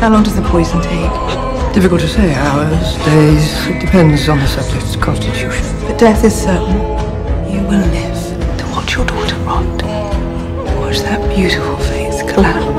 How long does the poison take? Difficult to say. Hours, days. It depends on the subject's constitution. But death is certain. You will live to watch your daughter rot. Watch that beautiful face collapse.